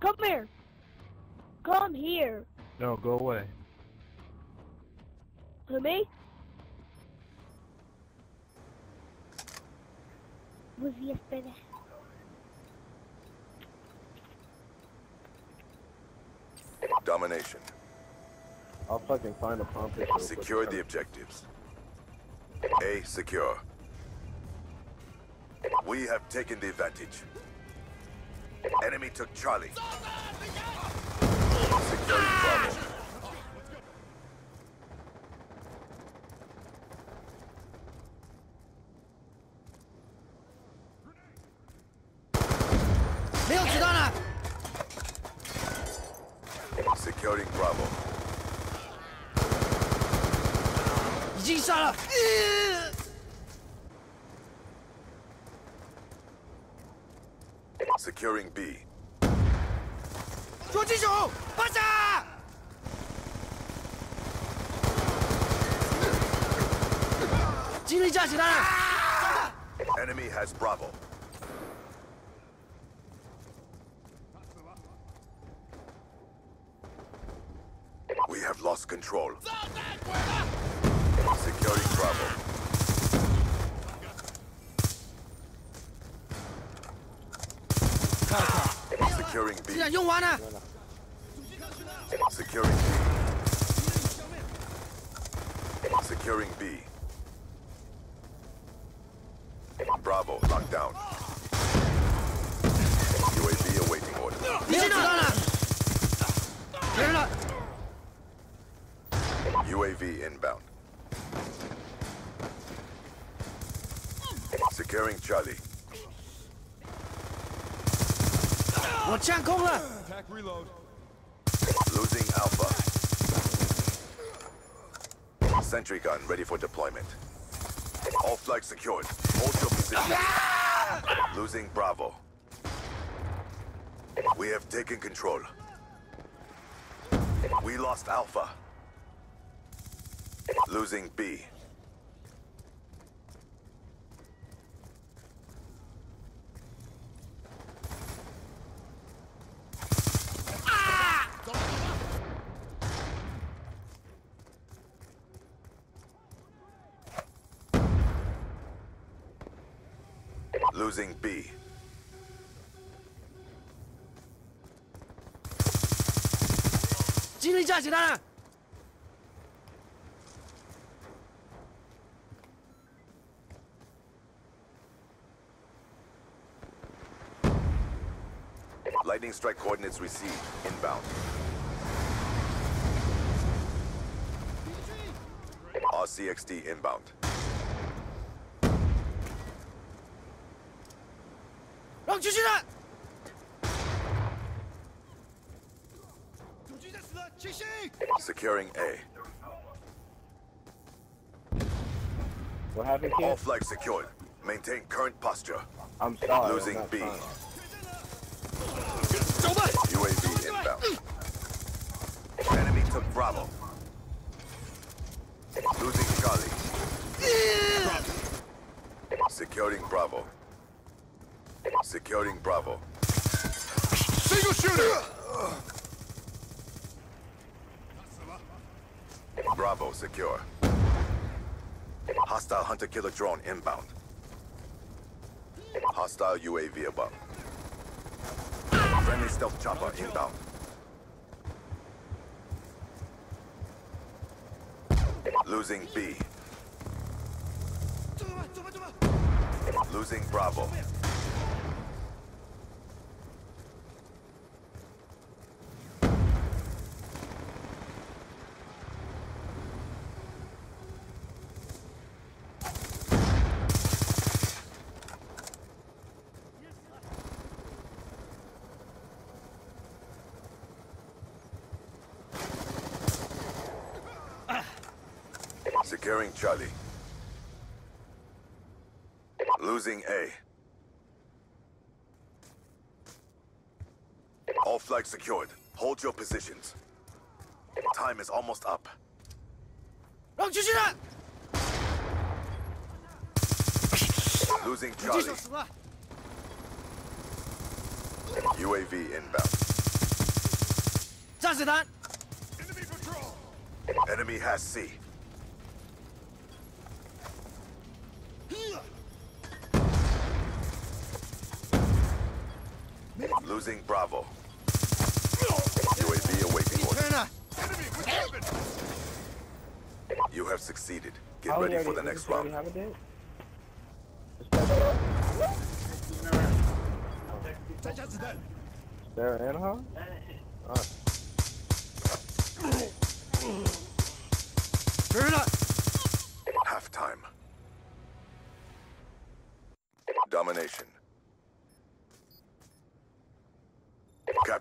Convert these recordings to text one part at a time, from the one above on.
Come here. Come here. No, go away. To me? Pues sí, espera. Domination. I'll fucking find a pump. Secure the objectives. A secure. We have taken the advantage. Enemy took Charlie. Securing Bravo. 已经杀了。 Securing B. 捉鸡手，发射！精力架起来了， Enemy has Bravo. We have lost control. Securing Bravo. Securing 既 B. 然用完了， Securing B. Securing B. Bravo, locked down. UAV awaiting order. 没有子弹了，别人了， UAV inbound. Securing Charlie. Attack reload. Losing Alpha. Sentry gun ready for deployment. All flags secured. Hold your position. Losing Bravo. We have taken control. We lost Alpha. Losing B. Losing B. Lightning strike coordinates received. Inbound. RCXD inbound. 방 Securing A. What happened here? All flags secured. Maintain current posture. I'm sorry. Losing I'm B. UAV inbound. Enemy took Bravo. Losing Charlie. Securing Bravo. Securing Bravo. Single shooter! Bravo secure. Hostile hunter-killer drone inbound. Hostile UAV above. Friendly stealth chopper inbound. Losing B. Losing Bravo. Securing Charlie. Losing A. All flags secured. Hold your positions. Time is almost up. Losing Charlie. UAV inbound. Does it not? Enemy has C. losing Bravo. UAV awaiting order. You have succeeded. Get How ready for the next round. Sarah Anaheim? Alright. Burn up! Half time. Domination.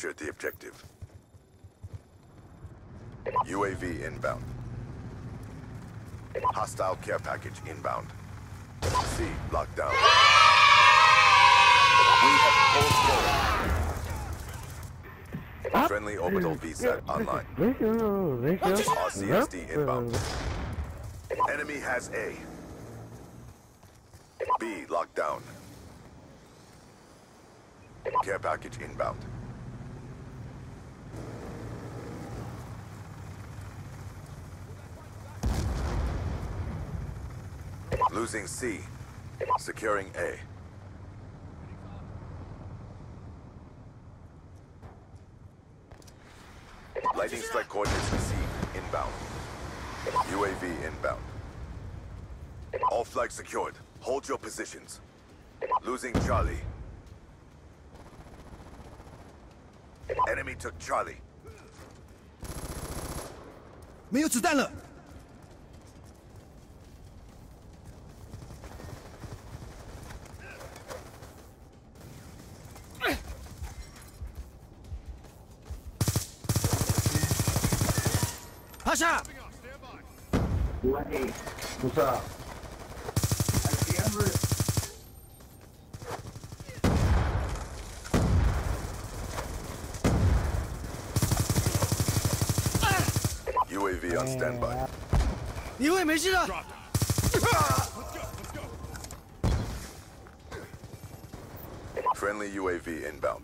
Capture the objective. UAV inbound. Hostile care package inbound. C locked down. We have full Friendly orbital VSAT online. RCXD inbound. Enemy has A. B locked down. Care package inbound. Losing C. Securing A. Lightning strike coordinates received. Inbound. UAV inbound. All flags secured. Hold your positions. Losing Charlie. Enemy took Charlie. 没有子弹了， 趴下， What's up? UAV on standby. 一位没事了， Friendly UAV inbound.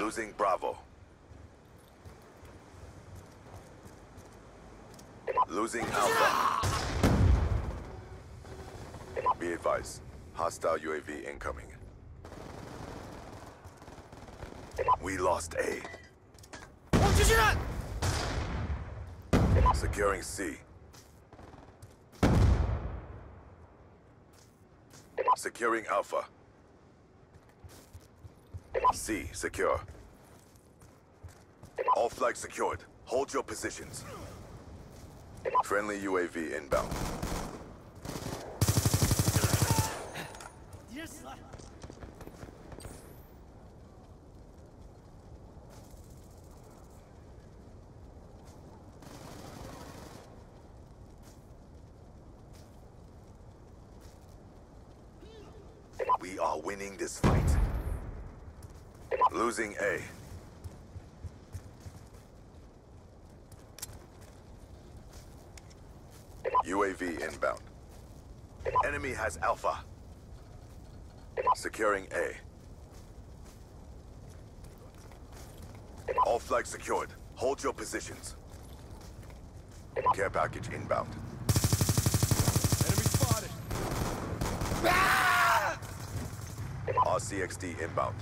Losing Bravo. Losing Alpha. Be advised. Hostile UAV incoming. We lost A. Securing C. Securing Alpha. C, secure. All flags secured. Hold your positions. Friendly UAV inbound. Yes, We are winning this fight. Losing A. UAV inbound. Enemy has Alpha. Securing A. All flags secured. Hold your positions. Care package inbound. Enemy spotted. RCXD inbound.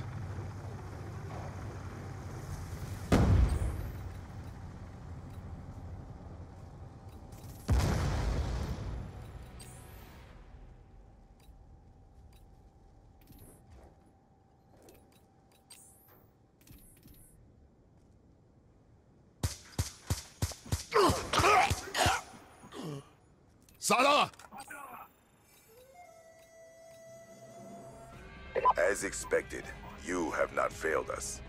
As expected, you have not failed us.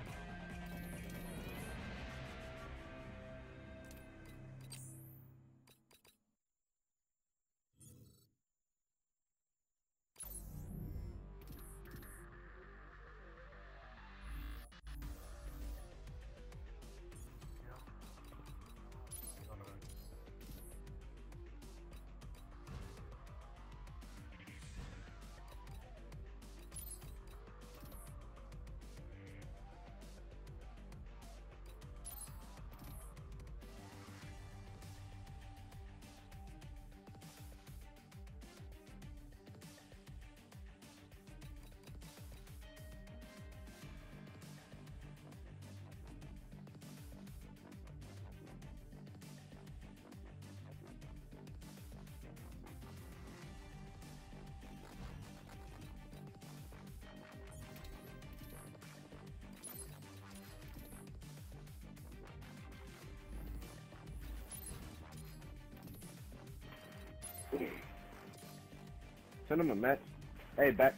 Send him a match. Hey, back.